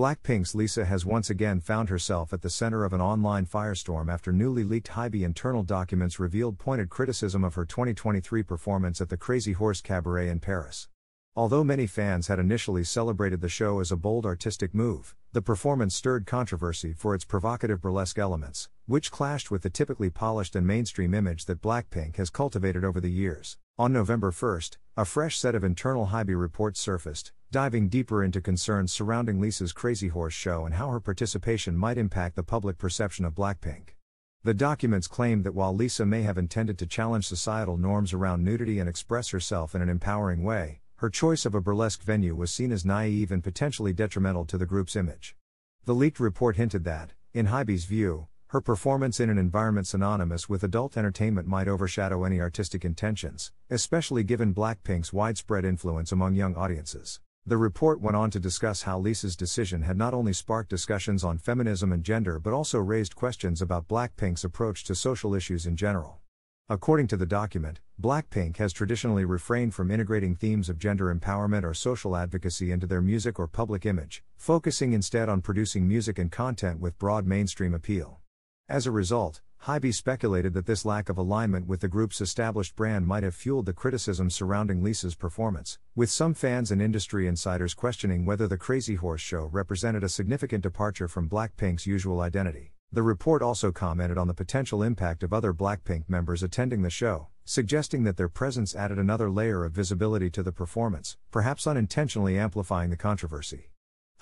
Blackpink's Lisa has once again found herself at the center of an online firestorm after newly leaked Hybe internal documents revealed pointed criticism of her 2023 performance at the Crazy Horse Cabaret in Paris. Although many fans had initially celebrated the show as a bold artistic move, the performance stirred controversy for its provocative burlesque elements, which clashed with the typically polished and mainstream image that Blackpink has cultivated over the years. On November 1, a fresh set of internal Hybe reports surfaced, diving deeper into concerns surrounding Lisa's Crazy Horse show and how her participation might impact the public perception of Blackpink. The documents claimed that while Lisa may have intended to challenge societal norms around nudity and express herself in an empowering way, her choice of a burlesque venue was seen as naive and potentially detrimental to the group's image. The leaked report hinted that, in Hybe's view, her performance in an environment synonymous with adult entertainment might overshadow any artistic intentions, especially given Blackpink's widespread influence among young audiences. The report went on to discuss how Lisa's decision had not only sparked discussions on feminism and gender but also raised questions about Blackpink's approach to social issues in general. According to the document, Blackpink has traditionally refrained from integrating themes of gender empowerment or social advocacy into their music or public image, focusing instead on producing music and content with broad mainstream appeal. As a result, Hybe speculated that this lack of alignment with the group's established brand might have fueled the criticism surrounding Lisa's performance, with some fans and industry insiders questioning whether the Crazy Horse show represented a significant departure from Blackpink's usual identity. The report also commented on the potential impact of other Blackpink members attending the show, suggesting that their presence added another layer of visibility to the performance, perhaps unintentionally amplifying the controversy.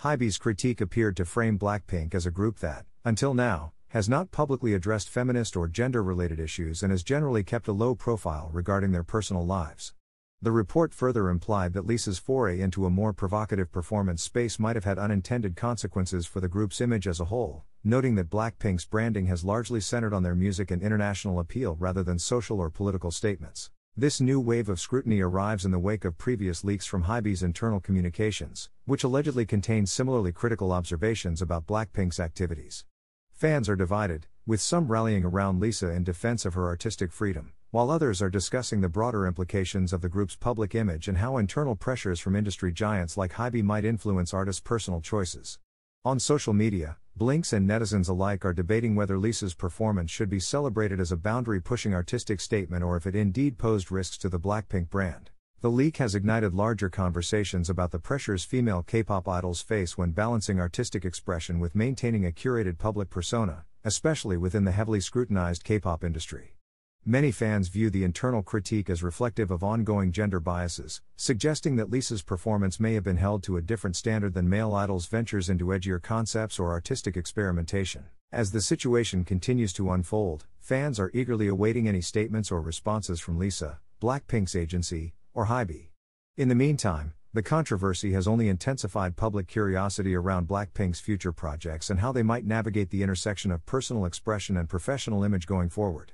Hybe's critique appeared to frame Blackpink as a group that, until now, has not publicly addressed feminist or gender related issues and has generally kept a low profile regarding their personal lives. The report further implied that Lisa's foray into a more provocative performance space might have had unintended consequences for the group's image as a whole, noting that Blackpink's branding has largely centered on their music and international appeal rather than social or political statements. This new wave of scrutiny arrives in the wake of previous leaks from Hybe's internal communications, which allegedly contained similarly critical observations about Blackpink's activities. Fans are divided, with some rallying around Lisa in defense of her artistic freedom, while others are discussing the broader implications of the group's public image and how internal pressures from industry giants like Hybe might influence artists' personal choices. On social media, Blinks and netizens alike are debating whether Lisa's performance should be celebrated as a boundary pushing artistic statement or if it indeed posed risks to the Blackpink brand. The leak has ignited larger conversations about the pressures female K pop idols face when balancing artistic expression with maintaining a curated public persona, especially within the heavily scrutinized K pop industry. Many fans view the internal critique as reflective of ongoing gender biases, suggesting that Lisa's performance may have been held to a different standard than male idols' ventures into edgier concepts or artistic experimentation. As the situation continues to unfold, fans are eagerly awaiting any statements or responses from Lisa, Blackpink's agency, or Hybe. In the meantime, the controversy has only intensified public curiosity around Blackpink's future projects and how they might navigate the intersection of personal expression and professional image going forward.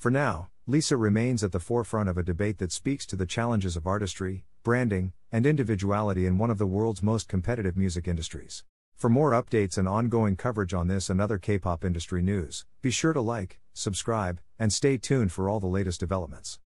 For now, Lisa remains at the forefront of a debate that speaks to the challenges of artistry, branding, and individuality in one of the world's most competitive music industries. For more updates and ongoing coverage on this and other K pop industry news, be sure to like, subscribe, and stay tuned for all the latest developments.